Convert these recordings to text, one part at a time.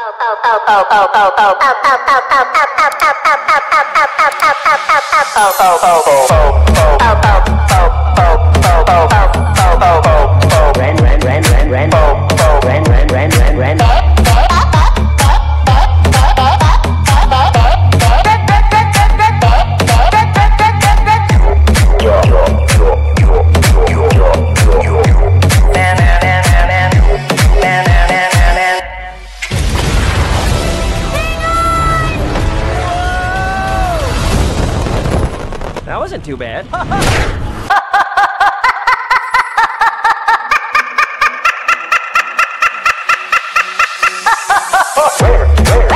That wasn't too bad.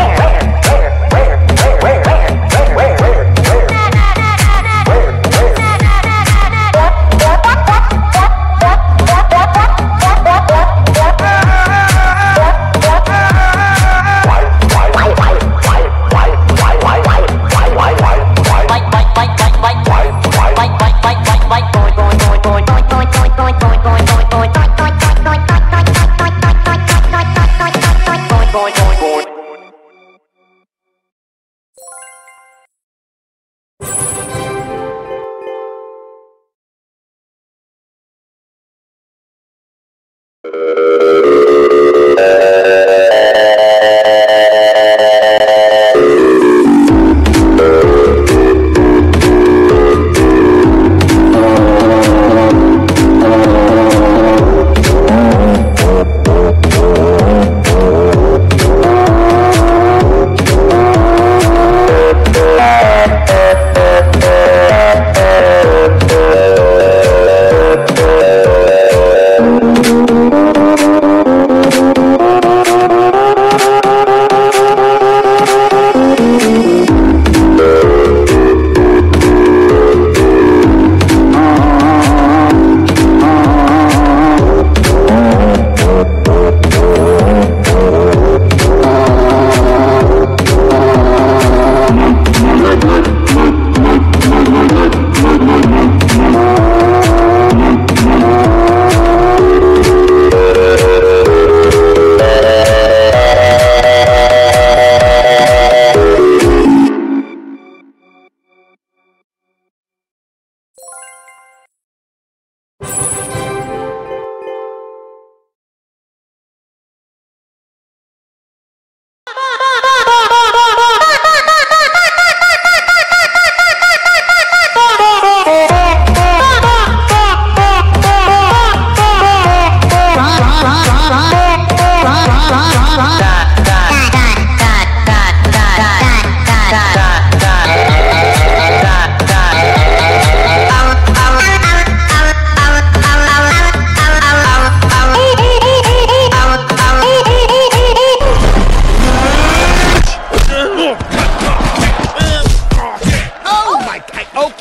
Euh...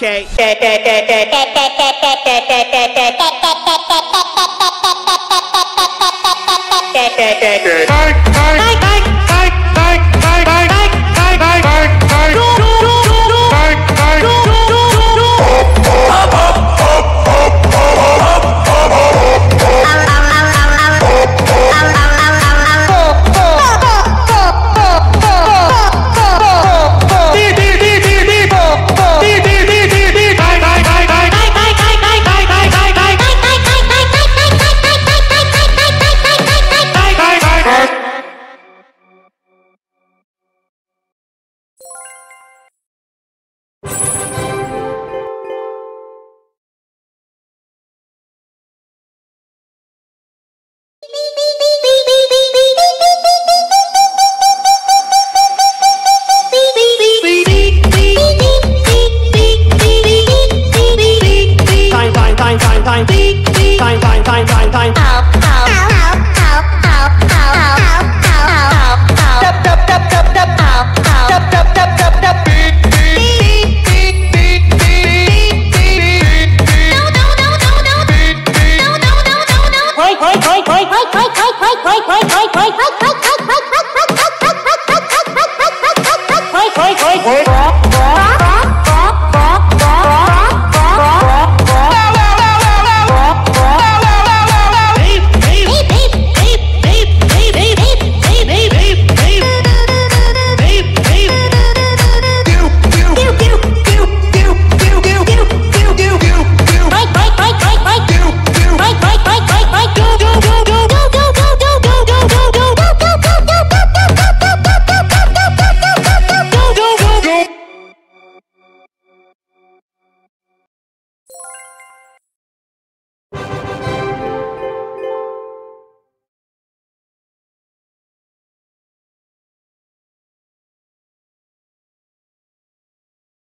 Okay. Okay. right, right.